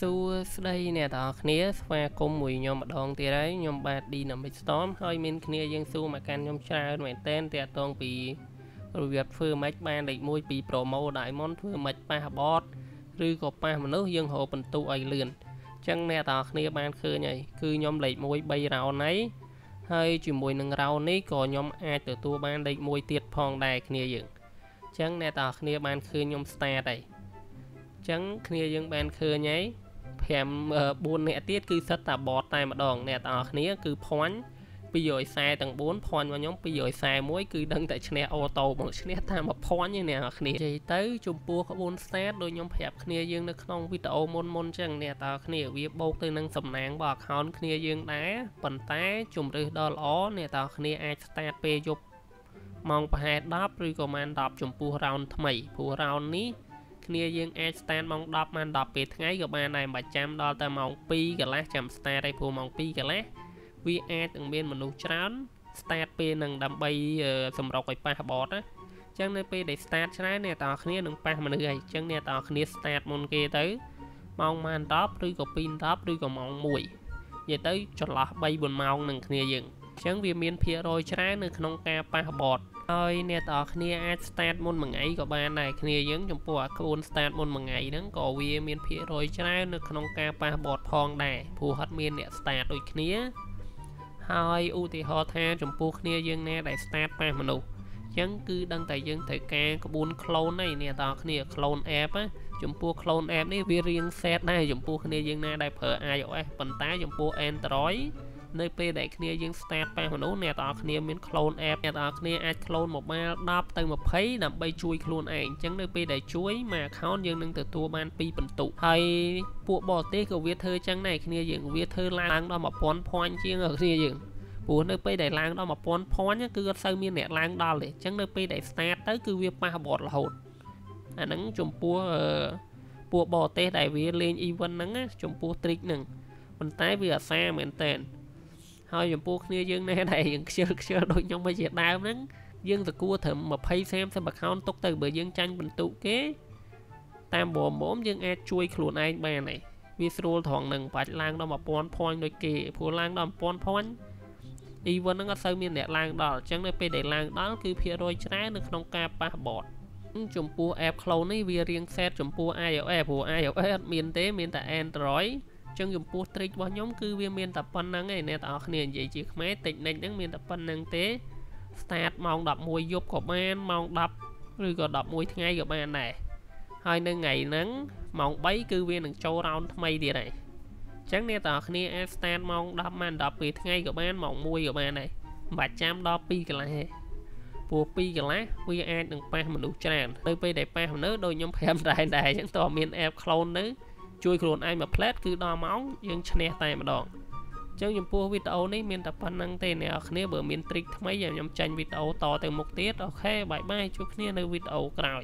សួស្តីអ្នកទាំងអស់គ្នាស្វាគមន៍មួយខ្ញុំម្ដងទៀតហើយខ្ញុំបាទ Dynamic Storm ហើយមានគ្នាយើងសួរមកកាន់ខ្ញុំច្រើនមែនតើតាក់ទងពីរបៀបធ្វើម៉េចបានលេខ1ពី Promo Diamond ធ្វើម៉េចប៉ះបតឬក៏ប៉ះមនុស្សយើងរកបន្ទុឲ្យលឿនអញ្ចឹងអ្នកទាំងអស់គ្នាបានឃើញហើយគឺខ្ញុំលេខ1 3រោនហើយហើយជាមួយនឹងរោននេះក៏ខ្ញុំអាចទទួលបានលេខ1ទៀតផងដែរគ្នាយើងអញ្ចឹងអ្នកទាំងអស់គ្នាបានឃើញខ្ញុំ start ហើយចឹងគ្នាយើងបានឃើញហើយ 5 4នាក់ទៀតគឺសិតតាបតតែម្ដងអ្នកទាំងអស់គ្នាគឺភ័ញ240ទាំង4ភ័ញរបស់ខ្ញុំ241គឺដឹងតែឈ្នះអូតូមកឈ្នះតាមមួយភ័ញទេអ្នកនរគ្នានិយាយទៅចំពោះក្បួន stat ដូចខ្ញុំប្រាប់គ្នាយើងនៅក្នុងវីដេអូមុនមុនចឹងអ្នកតើគ្នាវាបូកទៅនឹងសំណាងរបស់ account គ្នាយើងដែរប៉ុន្តែជំរឿសដល់ល្អអ្នកតើគ្នាអាច start ពេលយប់ម៉ោងប្រហែល10ឬក៏ម៉ោង10ចំពោះ round ថ្មីព្រោះ round នេះ គ្នាយើងអាច stand ម៉ោង10ម៉ោង10ពេលថ្ងៃក៏បានដែរមិនចាំដល់តែម៉ោង2កន្លះចាំ start ឲ្យព្រោះម៉ោង2កន្លះវាអាចនឹងមានមនុស្សច្រើន start ពេលនឹងដើម្បីសម្រុកឲ្យប៉ះបតណាចឹងនៅពេលដែល start ច្រើនអ្នកទាំងគ្នានឹងប៉ះមនុស្សហើយចឹងអ្នកទាំងគ្នា start មុនគេទៅម៉ោងម៉ាន10ឬក៏2 10ឬក៏ម៉ោង1និយាយទៅចន្លោះ3 4ម៉ោងនឹងគ្នាយើងចឹងវាមានភាគរយច្រើននៅក្នុងការប៉ះបត ហើយអ្នកទាំងអស់គ្នាអាច start មុនមួយថ្ងៃក៏បានដែរគ្នាយើងចំពោះអាក្បួន start មុនមួយថ្ងៃហ្នឹងក៏វាមានភាគរយច្រើននៅក្នុងការប៉ះបតផងដែរព្រោះអត់មានអ្នក start ដូចគ្នាហើយឧទាហរណ៍ថាចំពោះគ្នាយើងណាដែល start ប៉ះមនុស្សចឹងគឺដឹងតែយើងត្រូវការក្បួន clone ហើយអ្នកទាំងគ្នា clone app ចំពោះ clone app នេះវារៀង set ដែរចំពោះគ្នាយើងណាដែលប្រើ iOS ប៉ុន្តែចំពោះ Android នៅពេលដែលគ្នាយើង start ប៉ះមនុស្សអ្នកទាំងអស់គ្នាមាន clone app អ្នកទាំងអស់គ្នាអាច clone mobile 10ទៅ20ដើម្បីជួយខ្លួនឯងអញ្ចឹងនៅពេលដែលជួយមួយ account យើងនឹងទទួលបាន2បន្ទុកហើយពួកបរទេសក៏វាធ្វើចឹងដែរគ្នាយើងវាធ្វើឡើងដល់1000 point ជាងគ្នាយើងព្រោះនៅពេលដែលឡើងដល់1000 point គឺអត់សូវមានអ្នកឡើងដល់ទេអញ្ចឹងនៅពេលដែល start ទៅគឺវាប៉ះបតរហូតអាហ្នឹងចំពោះពួកបរទេសដែលវាលេង event ហ្នឹងចំពោះ trick ហ្នឹងប៉ុន្តែវាអាសាមែនតើ ហើយចំពោះគ្នាយើងណែដែលយើងខ្ជិលខ្ជិលដូចខ្ញុំមកជាដើមហ្នឹងយើងទៅគួរត្រឹម20 30 account ទុកទៅបើយើងចាញ់បន្ទុកគេ តាមបរមុំយើងអាចជួយខ្លួនឯងបានហើយវាស្រួលត្រង់នឹងបាច់ឡើងដល់1000 point ដូចគេព្រោះឡើងដល់1000 point event ហ្នឹងអត់សូវមានអ្នកឡើងដល់អញ្ចឹងនៅពេលដែលឡើងដល់គឺភាគរយច្រើននៅក្នុងការប៉ះបតចំពោះ app clone នេះវារៀង set ចំពោះ iOS ព្រោះ iOS អត់មានទេមានតែ Android ចឹងចំពោះ trick របស់ខ្ញុំគឺវាមានតែប៉ុណ្្នឹងឯងអ្នកទាំងអស់គ្នានិយាយជាខ្មែរ technique ហ្នឹងមានតែប៉ុណ្្នឹងទេ start ម៉ោង11យប់ក៏បានម៉ោង10ឬក៏11ថ្ងៃក៏បានដែរហើយនៅថ្ងៃហ្នឹងម៉ោង3គឺវានឹងចូល round ថ្មីទៀតហើយចឹងអ្នកទាំងអស់គ្នាអាច start ម៉ោង10ម៉ោង10ពេលថ្ងៃក៏បានម៉ោង1ក៏បានដែរមិនបាច់ចាំដល់2កន្លះទេព្រោះ2កន្លះវាអាចនឹងប៉ះមនុស្សច្រើនទៅពេលដែលប៉ះមនុស្សដូចខ្ញុំ5ដែរដែរអញ្ចឹងតើមាន app clone នៅ ជួយខ្លួនឯងមួយផ្លែតគឺដល់ម៉ោងយើងឈ្នះតែម្ដងអញ្ចឹងចំពោះវីដេអូនេះមានតែប៉ុណ្្នឹងទេអ្នកនរគ្នាបើមាន trick ថ្មីខ្ញុំចាញ់វីដេអូតទៅមុខទៀតអូខេបាយបាយជួបគ្នានៅវីដេអូក្រោយ